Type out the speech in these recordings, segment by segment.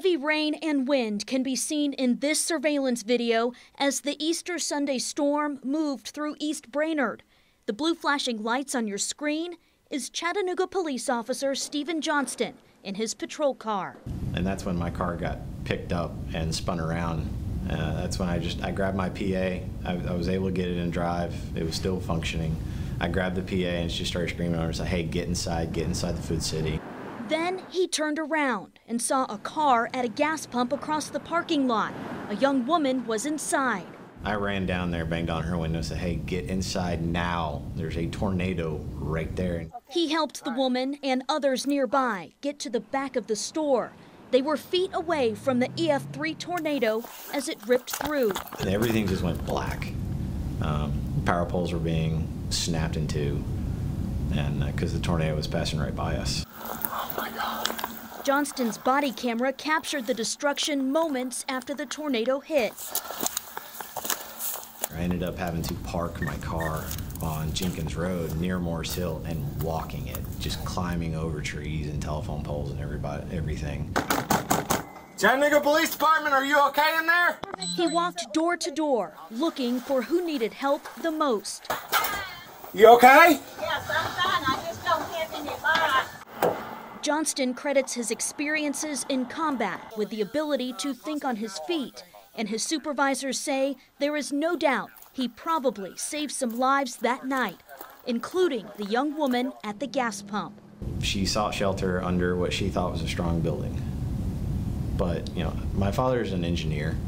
Heavy rain and wind can be seen in this surveillance video as the Easter Sunday storm moved through East Brainerd. The blue flashing lights on your screen is Chattanooga police officer Stephen Johnston in his patrol car. And that's when my car got picked up and spun around. Uh, that's when I just I grabbed my PA. I, I, was able to get it in drive. It was still functioning. I grabbed the PA and she started screaming at her, said, "Hey, get inside! Get inside the food city!" Then he turned around and saw a car at a gas pump across the parking lot. A young woman was inside. I ran down there, banged on her window, and said, Hey, get inside now. There's a tornado right there. He helped the woman and others nearby get to the back of the store. They were feet away from the EF3 tornado as it ripped through. And everything just went black. Um, power poles were being snapped in two, and because uh, the tornado was passing right by us. Johnston's body camera captured the destruction moments after the tornado hit. I ended up having to park my car on Jenkins Road near Morris Hill and walking it, just climbing over trees and telephone poles and everybody, everything. Chattanooga Police Department, are you okay in there? He walked door to door, looking for who needed help the most. You okay? Yes, I'm fine. I just don't have any Johnston credits his experiences in combat with the ability to think on his feet, and his supervisors say there is no doubt he probably saved some lives that night, including the young woman at the gas pump. She sought shelter under what she thought was a strong building. But, you know, my father is an engineer,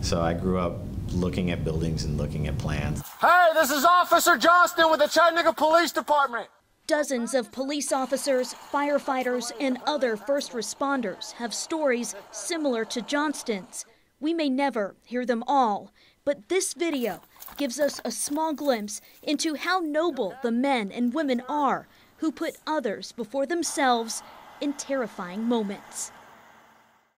so I grew up looking at buildings and looking at plans. Hey, this is Officer Johnston with the Chattanooga Police Department. Dozens of police officers, firefighters, and other first responders have stories similar to Johnston's. We may never hear them all, but this video gives us a small glimpse into how noble the men and women are who put others before themselves in terrifying moments.